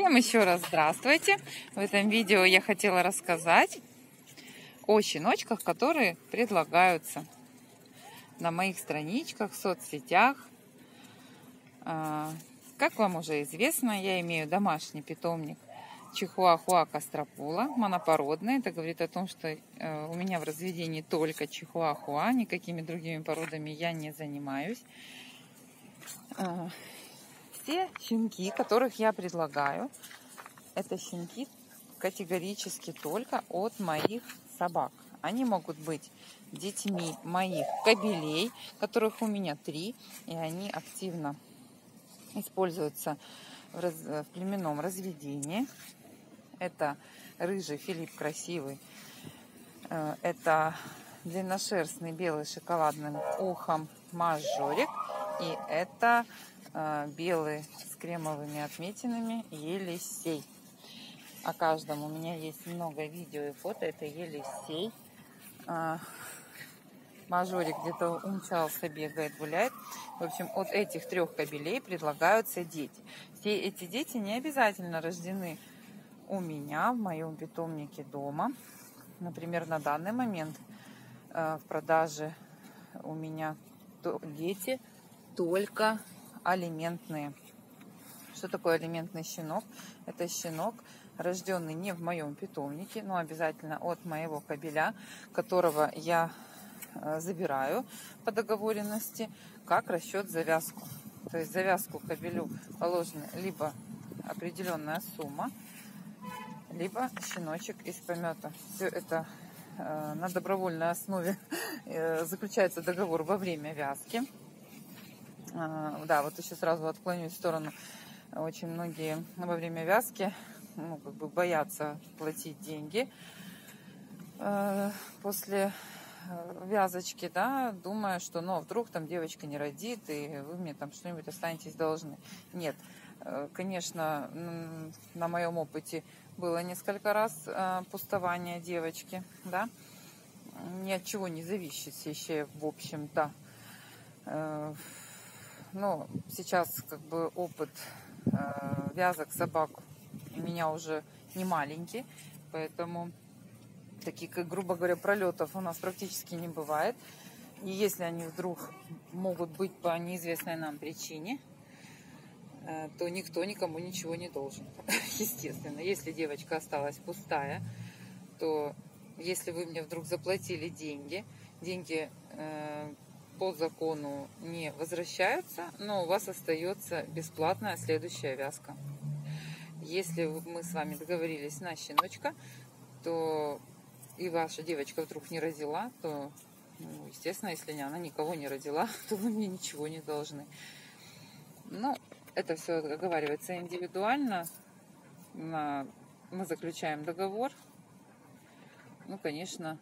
Всем еще раз здравствуйте! В этом видео я хотела рассказать о щеночках, которые предлагаются на моих страничках, в соцсетях. А, как вам уже известно, я имею домашний питомник чихуахуа костропула, монопородный. Это говорит о том, что э, у меня в разведении только чихуахуа, никакими другими породами я не занимаюсь. Все щенки, которых я предлагаю, это щенки категорически только от моих собак. Они могут быть детьми моих кобелей, которых у меня три, и они активно используются в, раз, в племенном разведении. Это рыжий Филипп красивый. Э, это длинношерстный белый шоколадным ухом мажорик. И это белый с кремовыми отметинами Елисей. О каждом у меня есть много видео и фото. Это Елисей. Э, мажорик где-то умчался, бегает, гуляет. В общем, от этих трех кобелей предлагаются дети. Все эти дети не обязательно рождены у меня в моем питомнике дома. Например, на данный момент э, в продаже у меня дети только алиментные. Что такое алиментный щенок? Это щенок, рожденный не в моем питомнике, но обязательно от моего кобеля, которого я э, забираю по договоренности, как расчет завязку. То есть завязку кобелю положена либо определенная сумма, либо щеночек из помета. Все это э, на добровольной основе э, заключается договор во время вязки. Э, да, вот еще сразу отклонюсь в сторону. Очень многие во время вязки ну, как бы боятся платить деньги после вязочки, да, думая, что, ну, вдруг там девочка не родит, и вы мне там что-нибудь останетесь должны. Нет, конечно, на моем опыте было несколько раз э, пустование девочки, да, ни от чего не зависящее, в общем-то. Но сейчас как бы опыт э, вязок собак у меня уже не маленький, поэтому таких, как, грубо говоря, пролетов у нас практически не бывает. И если они вдруг могут быть по неизвестной нам причине, Э, то никто никому ничего не должен. Естественно, если девочка осталась пустая, то если вы мне вдруг заплатили деньги, деньги э, по закону не возвращаются, но у вас остается бесплатная следующая вязка. Если мы с вами договорились на щеночка, то и ваша девочка вдруг не родила, то, ну, естественно, если она никого не родила, то вы мне ничего не должны. Ну, это все оговаривается индивидуально. Мы заключаем договор. Ну, конечно,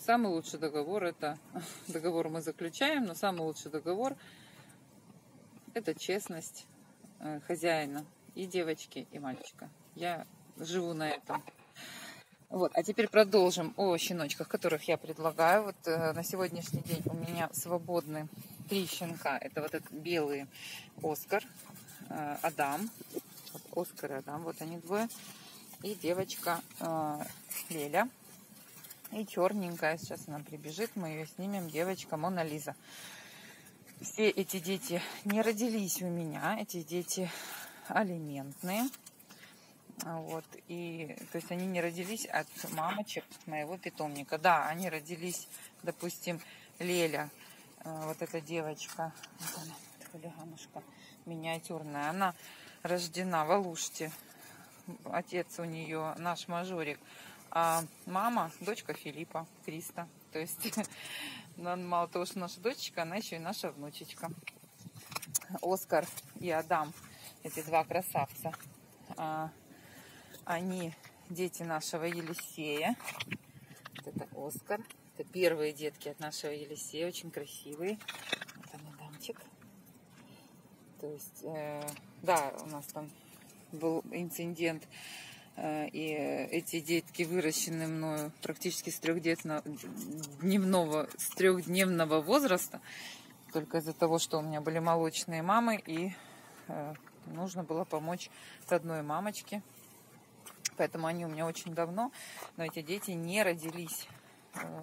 самый лучший договор это договор мы заключаем, но самый лучший договор это честность э, хозяина и девочки, и мальчика. Я живу на этом. Вот, а теперь продолжим о щеночках, которых я предлагаю. Вот э, на сегодняшний день у меня свободны три щенка. Это вот этот белый Оскар, э, Адам. Вот Оскар и Адам, вот они двое. И девочка э, Леля. И черненькая, сейчас она прибежит, мы ее снимем, девочка Мона Лиза. Все эти дети не родились у меня, эти дети алиментные. Вот, и, то есть они не родились от мамочек моего питомника. Да, они родились, допустим, Леля Э, вот эта девочка, вот она, хулиганушка, миниатюрная, она рождена в Алуште. Отец у нее наш мажорик. А мама дочка Филиппа, Криста. То есть мало того, что наша дочечка, она еще и наша внучечка. Оскар и Адам, эти два красавца, а, они дети нашего Елисея. Вот это Оскар. Это первые детки от нашего Елисея, очень красивые. Вот Адамчик. То есть, э, да, у нас там был инцидент, и эти детки выращены мною практически с трехдневного, с трехдневного возраста, только из-за того, что у меня были молочные мамы, и э, нужно было помочь родной мамочке. Поэтому они у меня очень давно, но эти дети не родились э,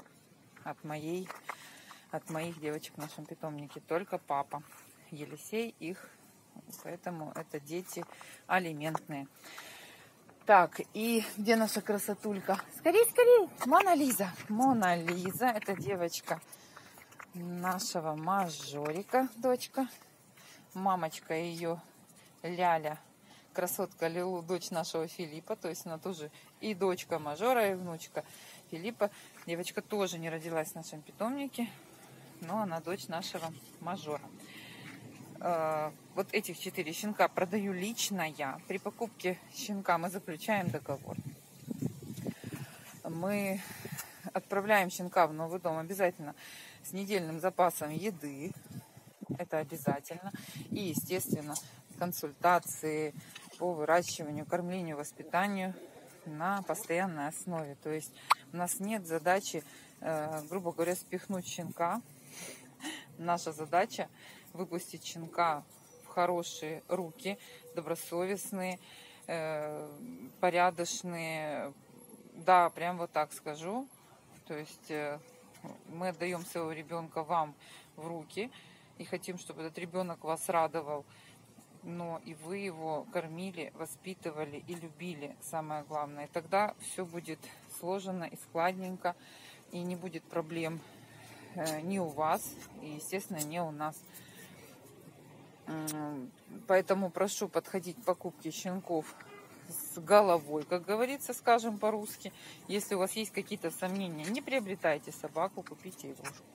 от моей, от моих девочек в нашем питомнике. Только папа Елисей их, поэтому это дети алиментные. Так, и где наша красотулька? Скорей, скорей! Мона Лиза. Мона Лиза, это девочка нашего мажорика, дочка. Мамочка ее Ляля, красотка Лилу, дочь нашего Филиппа. То есть она тоже и дочка мажора, и внучка Филиппа. Девочка тоже не родилась в нашем питомнике, но она дочь нашего мажора. Э, вот этих четыре щенка продаю лично я. При покупке щенка мы заключаем договор. Мы отправляем щенка в новый дом обязательно с недельным запасом еды. Это обязательно. И, естественно, консультации по выращиванию, кормлению, воспитанию на постоянной основе. То есть у нас нет задачи, э, грубо говоря, спихнуть щенка. Наша задача выпустить щенка в хорошие руки, добросовестные, э, порядочные. Да, прям вот так скажу. То есть э, мы отдаем своего ребенка вам в руки и хотим, чтобы этот ребенок вас радовал, но и вы его кормили, воспитывали и любили, самое главное. И тогда все будет сложено и складненько, и не будет проблем э, ни у вас, и, естественно, не у нас. Поэтому прошу подходить к покупке щенков с головой, как говорится, скажем по-русски. Если у вас есть какие-то сомнения, не приобретайте собаку, купите игрушку.